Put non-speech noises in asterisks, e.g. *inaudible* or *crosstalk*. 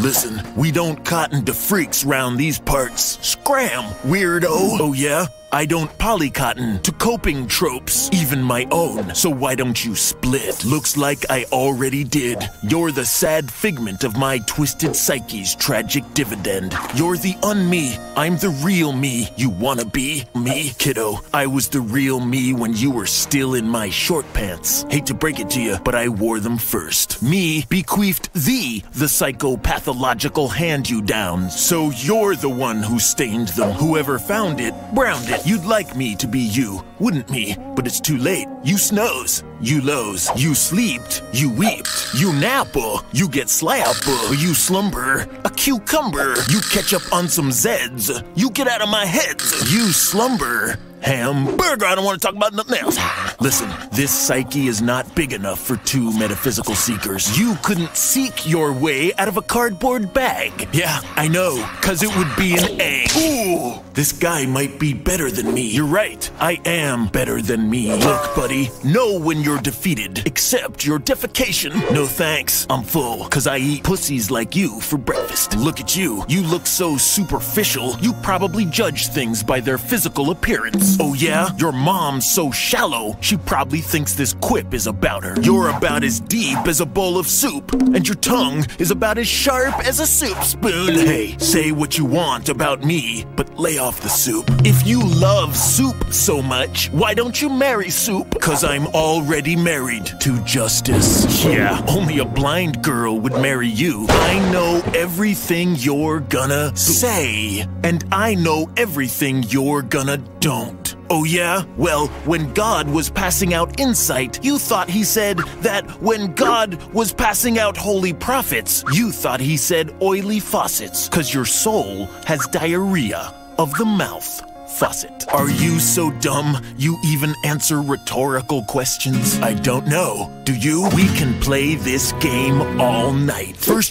Listen, we don't cotton to freaks round these parts. Scram, weirdo. Oh yeah? I don't polycotton to coping tropes, even my own. So why don't you split? Looks like I already did. You're the sad figment of my twisted psyche's tragic dividend. You're the un-me. I'm the real me. You wanna be me, kiddo? I was the real me when you were still in my short pants. Hate to break it to you, but I wore them first. Me bequeathed thee the psychopathological hand you down. So you're the one who stained them. Whoever found it, browned it. You'd like me to be you, wouldn't me? But it's too late. You snows, you lows, you sleeped, you weeped, you napper, you get slapper, you slumber, a cucumber, you catch up on some Zeds, you get out of my head, you slumber. Hamburger, I don't want to talk about nothing else. *laughs* Listen, this psyche is not big enough for two metaphysical seekers. You couldn't seek your way out of a cardboard bag. Yeah, I know, because it would be an egg. Ooh, this guy might be better than me. You're right, I am better than me. Look, buddy, know when you're defeated. Accept your defecation. No thanks, I'm full, because I eat pussies like you for breakfast. Look at you, you look so superficial, you probably judge things by their physical appearance. Oh yeah? Your mom's so shallow, she probably thinks this quip is about her. You're about as deep as a bowl of soup, and your tongue is about as sharp as a soup spoon. Hey, say what you want about me, but lay off the soup. If you love soup so much, why don't you marry soup? Cause I'm already married to justice. Yeah, only a blind girl would marry you. I know everything you're gonna say, and I know everything you're gonna don't. Oh, yeah? Well, when God was passing out insight, you thought he said that when God was passing out holy prophets, you thought he said oily faucets, because your soul has diarrhea of the mouth. Faucet. Are you so dumb you even answer rhetorical questions? I don't know. Do you? We can play this game all night. First,